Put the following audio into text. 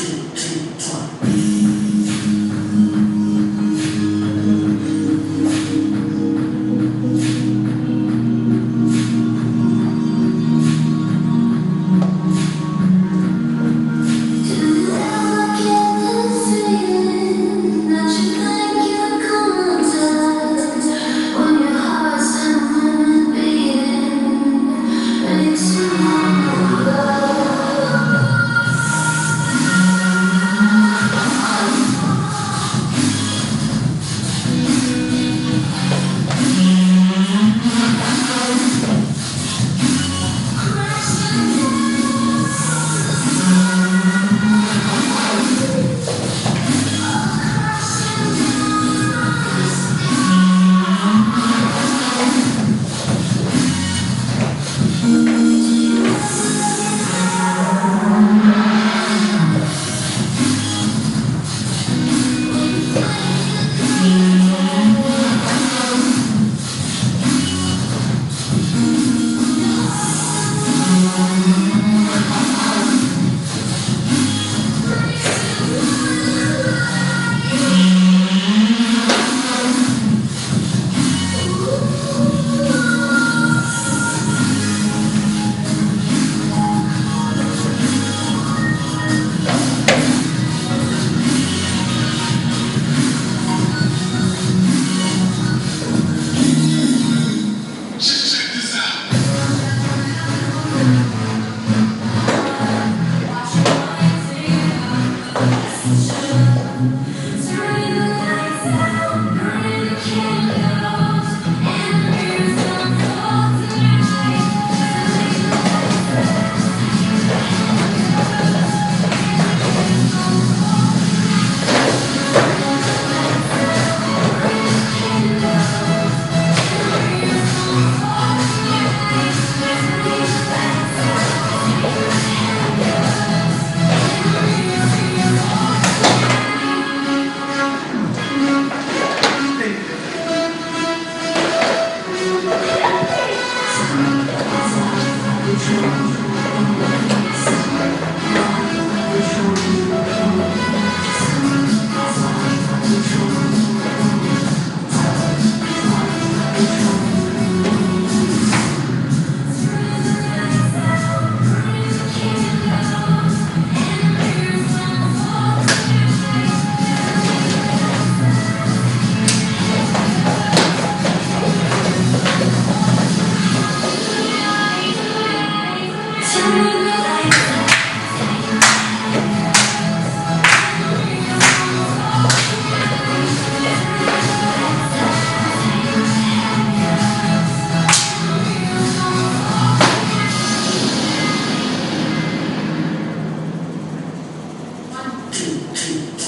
One, two, four.